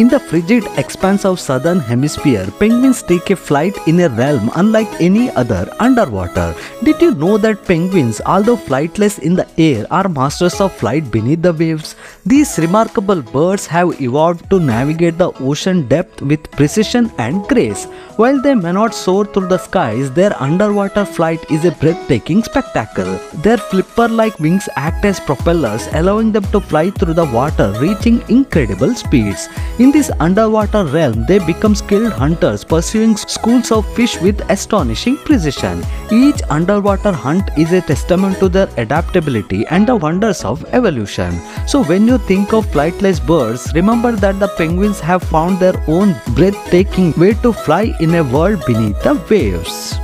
In the frigid expanse of southern hemisphere, penguins take a flight in a realm unlike any other underwater. Did you know that penguins, although flightless in the air, are masters of flight beneath the waves? These remarkable birds have evolved to navigate the ocean depth with precision and grace. While they may not soar through the skies, their underwater flight is a breathtaking spectacle. Their flipper-like wings act as propellers, allowing them to fly through the water, reaching incredible speeds. In this underwater realm, they become skilled hunters, pursuing schools of fish with astonishing precision. Each underwater hunt is a testament to their adaptability and the wonders of evolution. So when you think of flightless birds, remember that the penguins have found their own breathtaking way to fly in a world beneath the waves.